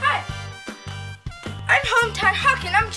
Hi. I'm Hometown Hawk and I'm